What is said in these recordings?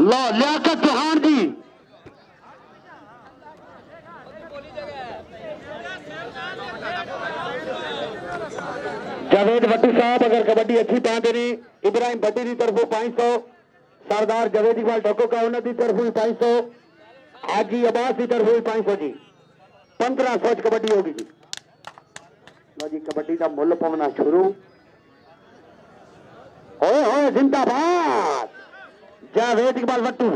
लो, लियाकत चौहान जी जावेद भट्टी साहब, अगर कबड्डी अच्छी पाते इब्राहिम भट्टी की तरफों पाँच सौ, सरदार जावेद इकबाल टोको का उन्होंने तरफों भी पाँच सौ हाजी अब्बास की तरफ़ भी पाँच सौ जी। पंद्रह सौ कबड्डी होगी जी। कबड्डी का मुल पवना शुरू। होए जिंदाबाद जावेद इकबाल भट्टू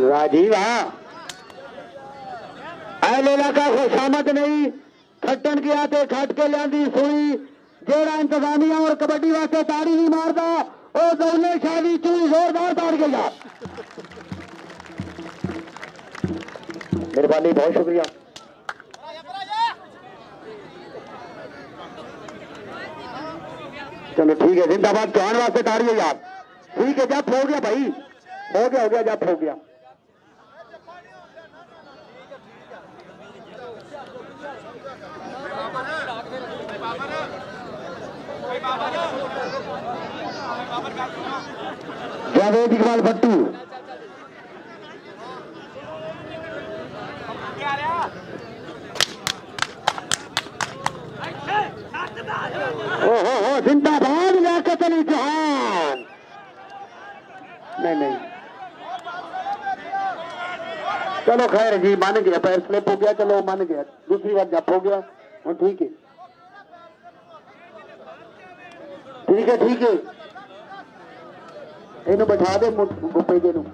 राजीव हाँ। ऐ लोला का खुशामद नहीं। खट्टन किया ते खट के लियांदी सुई। जेड़ा इंतजामिया और कबड्डी वास्ते ताड़ी नहीं मारदा ओ दौले शादी चूई जोरदार ताड़ के जा। मेहरबानी, बहुत शुक्रिया। चलो ठीक है, जिंदाबाद, चौहान वास्ते है यार। ठीक है, जब हो गया भाई। हो गया हो गया, जब हो गया। जावेद इकबाल भट्टू। हो हो, जिंदाबाद नहीं नहीं। चलो खैर जी, मान गया, पैर स्लिप हो गया, चलो मान गया। दूसरी बार जप हो गया। और ठीक है। ठीक है ठीक है। ਇਹਨੂੰ ਬਿਠਾ ਦੇ ਮੁ- ਗੁੱਪੇ ਦੇ ਨੂੰ।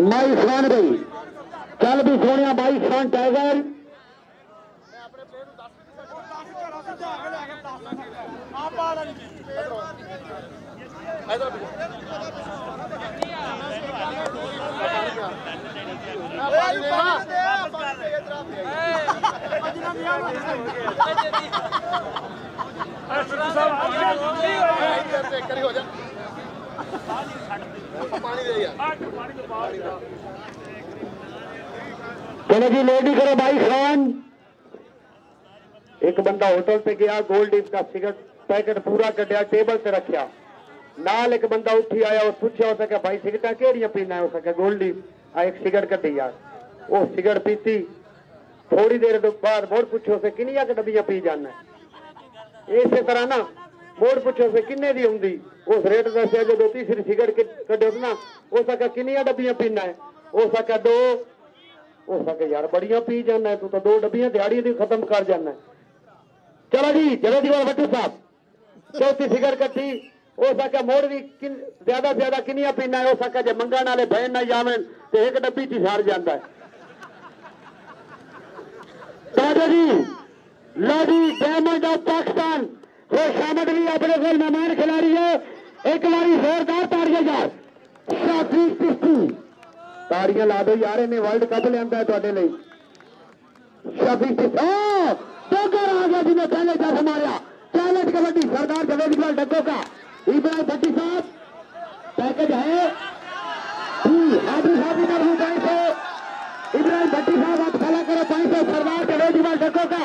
ਮਾਈ ਖਾਨ ਗਈ। ਚੱਲ ਵੀ ਸੋਹਣਿਆ ਬਾਈ ਖਾਨ ਟਾਈਗਰ। चलो जी लेडी करो भाई खान एक बंदा होटल से गया गोल्ड इसका सिगरेट पैकेट पूरा कटिया टेबल से रखिया। नाल एक बंदा उठी आया और पूछा हो सके भाई सिगरेटा कहिड़िया पीना हो? सके गोल्डी आ एक सिगरेट कटी यार। वो सिगरेट पीती। थोड़ी देर बाद बहुत पूछो से किनिया के डबिया पी जाना है? ਇਸੇ ਤਰ੍ਹਾਂ ਨਾ ਮੋੜ ਪੁੱਛੋ ਸੇ ਕਿੰਨੇ ਦੀ ਹੁੰਦੀ ਉਸ ਰੇਟ ਦੱਸਿਆ ਜਦੋਂ ਤੀਸਰੀ ਸਿਗਰਟ ਕੱਢਿਓ ਨਾ ਉਸ ਕਾ ਕਿੰਨੀਆਂ ਡੱਬੀਆਂ ਪੀਣਾ ਹੈ ਉਸ ਕਾ ਦੋ ਹੋ ਸਕੇ ਯਾਰ ਬੜੀਆਂ ਪੀ ਜਾਂਦਾ ਤੂੰ ਤਾਂ ਦੋ ਡੱਬੀਆਂ ਦਿਹਾੜੀ ਦੀ ਖਤਮ ਕਰ ਜਾਂਦਾ ਚਲੋ ਜੀ ਜਲੋ ਦੀ ਵਾਲ ਵੱਟੂ ਸਾਹਿਬ ਚੌਥੀ ਫਿਗਰ ਕੱਟੀ ਹੋ ਸਕੇ ਮੋੜ ਵੀ ਕਿੰਨ- ਜ਼ਿਆਦਾ ਤੋਂ ਜ਼ਿਆਦਾ ਕਿੰਨੀਆਂ ਪੀਣਾ ਹੈ ਹੋ ਸਕੇ ਜੇ ਮੰਗਣ ਵਾਲੇ ਬਹਿਣ ਨਾ ਜਾਵਣ ਤੇ ਇੱਕ ਡੱਬੀ ਚ ਹੀ ਸਾਰ ਜਾਂਦਾ ਹੈ दादा जी लाडी डायमंड ऑफ़ पाकिस्तान। वो शामद भी अपने को मेहमान खिलाड़ी है। एक बारी जोरदार ताड़ियाँ यार शाफी किश्ती ताड़ियाँ ला दो यार, इन्हें वर्ल्ड कप लिया थोड़े लिए शाफी चिश्ती टोकर आ गया जिन्हें पहले दस मारिया चैलेंज कबड्डी, सरदार जवेदलाल डब्बो का इब्राहिम भट्टी साहब। पैकेज है। हाजी साहब इधर हो जाए तो इब्राहिम भट्टी साहब, आप खड़ा करो पाँच सौ सरदार जवेदलाल डब्बो का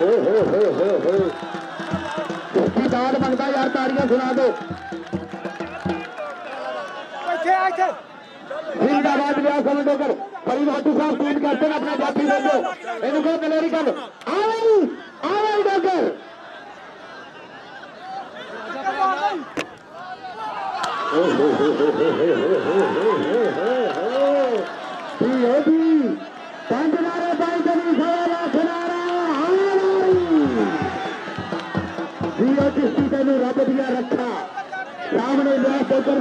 हो हो हो हो हो मंगता यार तारियाँ सुना दो जिंदाबाद लिया समझो कर फरीद भट्टू साहब ट्वीट करते हैं अपना जाति दे दो इनको कलेरी कर आओ आओ डॉक्टर पंज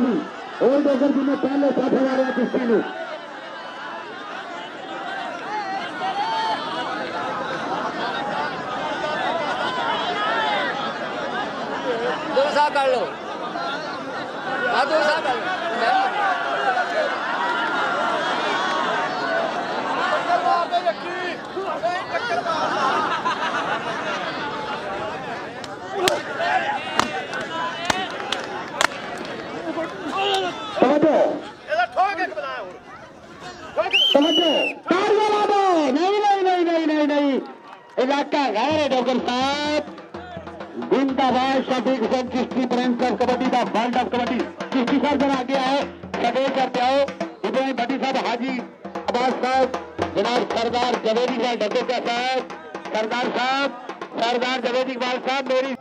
भी, और डोगर जी ने पहले साथ हज़ार चिश्ती ने दो साहब कर लो। दूसरा कर लो समझो समझो तालियाँ ला दो नहीं नहीं नहीं नहीं नहीं नहीं इलाका गैर डॉक्टर साहब जिंदाबाद शफीक हुसैन चिश्ती फ्रेंड्स ऑफ़ कबड्डी का वर्ल्ड ऑफ़ कबड्डी। चिश्ती साहब जरा आगे आओ सदैव करते आओ इब्राहिम भट्टी साहब, हाजी, अब्बास साहब, जनाब सरदार जवेद इकबाल डब्बे साहब, सरदार साहब, सरदार जवेद इकबाल साहब, मेरी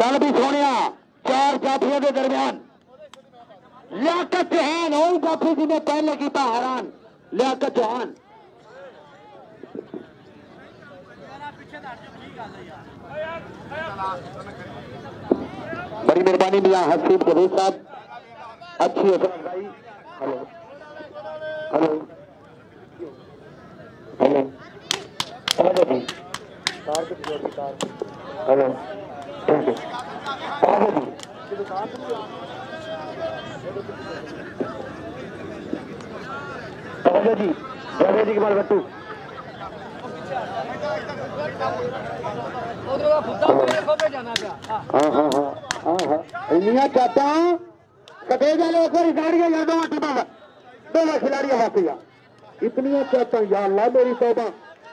चल भी सोने चार जाफियों के दरमियान। लियाकत चौहान और जाफी जी ने पहले किया हैरान। लियाकत चौहान। बड़ी मेहरबानी मियाँ हसीब जवेद साहब। अच्छी sir hello. Hello. Hello. Hello जी। हेलो। जी। जी। बट्टू उधर का फुद्दा मेरे इनिया चाहता हूँ कदेजा लो एक बार। यार ला मेरी तौबा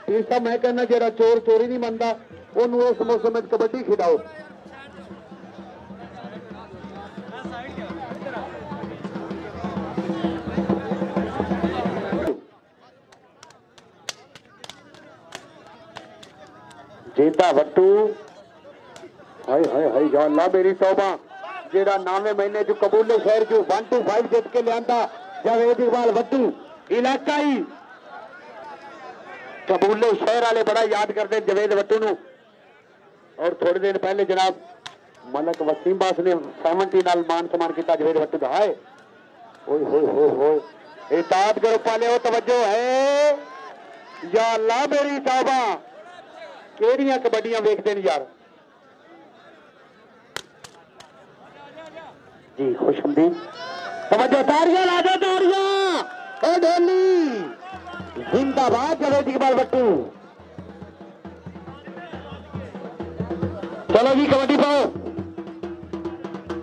तीसरा मैं कहना, जरा चोर चोरी नहीं मनता उस मौसम में कबड्डी खिलाओ। ਜੀਤਾ ਵੱਟੂ ਹਾਏ ਹਾਏ ਹਾਏ ਯਾ ਅੱਲਾ ਮੇਰੀ ਤੌਬਾ ਜਿਹੜਾ 9ਵੇਂ ਮਹੀਨੇ ਚ ਕਬੂਲੇ ਸ਼ਹਿਰ ਚ 1 ਟੂ 5 ਜਿੱਤ ਕੇ ਲਿਆਂਦਾ ਜਾਵੇਦ ਇਕਬਾਲ ਵੱਟੂ ਇਲਾਕਾ ਹੀ ਕਬੂਲੇ ਸ਼ਹਿਰ ਵਾਲੇ ਬੜਾ ਯਾਦ ਕਰਦੇ ਜਵੇਦ ਵੱਟੂ ਨੂੰ ਔਰ ਥੋੜੇ ਦਿਨ ਪਹਿਲੇ ਜਨਾਬ ਮਲਕ ਵਸੀਮ ਬਾਸ ਨੇ 70 ਨਾਲ ਮਾਨ ਸਨਮਾਨ ਕੀਤਾ ਜਵੇਦ ਵੱਟੂ ਦਾ ਹਾਏ ਓਏ ਹੋਏ ਹੋਏ ਹੋਏ ਇਤਾਦ ਕਰੋ ਪਾਲਿਓ ਤਵੱਜੋ ਹੈ ਯਾ ਅੱਲਾ ਮੇਰੀ ਤੌਬਾ ਕਿਹੜੀਆਂ ਕਬੱਡੀਆਂ ਵੇਖਦੇ ਨੇ ਯਾਰ ਜੀ ਖੁਸ਼ਮਦੀ ਤਵੱਜੋ ਤਾਰੀਆਂ ਲਾ ਦਿਓ ਤਾਰੀਆਂ ਓ ਢੋਲੀ जिंदाबाद जवेद इकबाल बट्टू चलो जी कबड्डी पाओ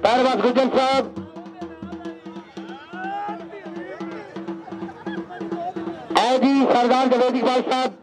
पैरवास गुजर साहब आओ जी सरदार जवेद इकबाल साहब